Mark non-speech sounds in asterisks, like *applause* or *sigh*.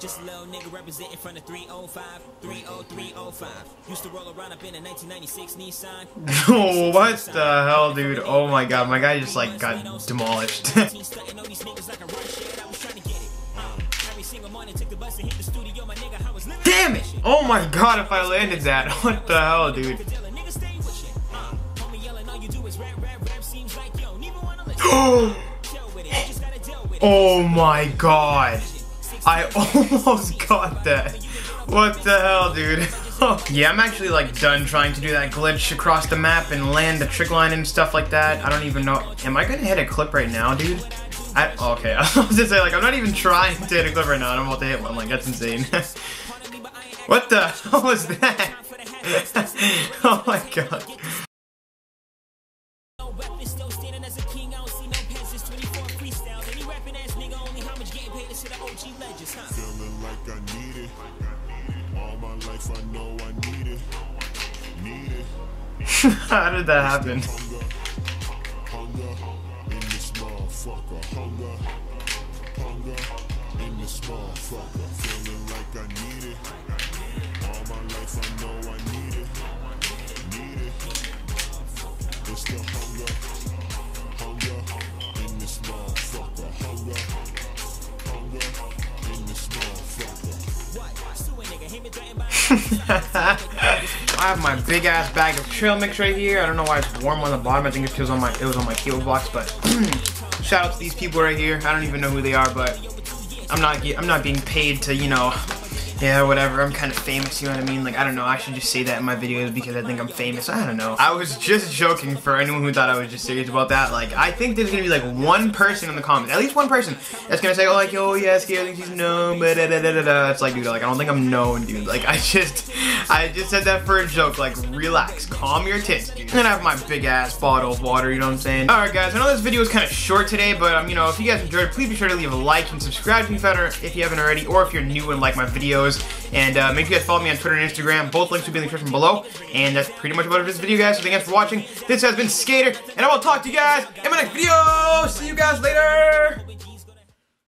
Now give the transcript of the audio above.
from the 305, 30305. Used to roll around up in a 1996 Nissan. Oh, what the hell, dude? Oh my god, my guy just like got demolished. Team stunting on these niggas like a run shit. I was trying to get it. Uh, every single morning, took the bus and hit the studio. My nigga, I was living. Damn it! Oh my god, if I landed that, what the hell, dude? Nigga. Uh, just. Oh my god. I *laughs* almost got that. What the hell, dude? *laughs* yeah, I'm actually like done trying to do that glitch across the map and land the trick line and stuff like that. I don't even know. Am I gonna hit a clip right now, dude? I, okay, *laughs* I was just say like I'm not even trying to hit a clip right now. I'm about to hit one. Like that's insane. what the hell was that? oh my god. To the OG legends, huh? Feeling like I need it. All my life I know I need it. Need it. *laughs* How did that happen? Hunger. *laughs* I have my big ass bag of trail mix right here. I don't know why it's warm on the bottom. I think it's because on my it was on my cable box. But *clears throat* shout out to these people right here. I don't even know who they are, but I'm not I'm not being paid to you know. Yeah, whatever. I'm kind of famous, you know what I mean? Like, I don't know. I should just say that in my videos because I think I'm famous. I don't know. I was just joking for anyone who thought I was just serious about that. Like, I think there's gonna be like one person in the comments, at least one person, that's gonna say, oh, like, oh, yeah, Skaterr thinks he's known, but da da da da da. It's like, dude, like, I don't think I'm known, dude. Like, I just, I just said that for a joke. Like, relax, calm your tits, dude. And I have my big ass bottle of water, you know what I'm saying? Alright, guys, I know this video is kind of short today, but, um, you know, if you guys enjoyed it, please be sure to leave a like and subscribe if you haven't already, or if you're new and like my videos. And, uh, make sure you guys follow me on Twitter and Instagram. Both links will be in the description below. And that's pretty much about it for this video, guys. So thank you guys for watching. This has been Skaterr, and I will talk to you guys in my next video. See you guys later.